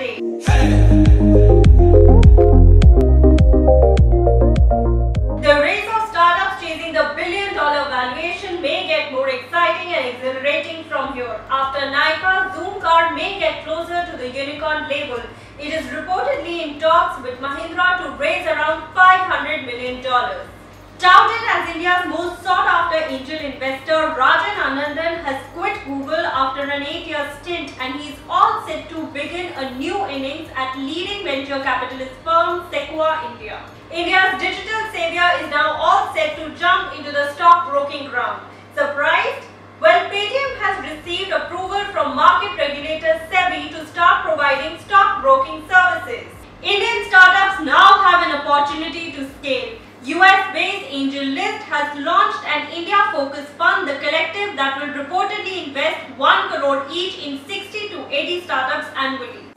The race of startups chasing the billion dollar valuation may get more exciting and exhilarating from here. After Nykaa's Zoomcar may get closer to the unicorn label, it is reportedly in talks with Mahindra to raise around $500 million. Touted as India's most 8-year stint and he's all set to begin a new innings at leading venture capitalist firm Sequoia India. India's digital savior is now all set to jump into the stock broking ground. Surprised? Well, Paytm has received approval from market regulator SEBI to start providing stock broking services. Indian startups now have an opportunity to scale. US-based AngelList has launched an India-focused fund, The Collective, that will reportedly invest 1 crore each in 60 to 80 startups annually.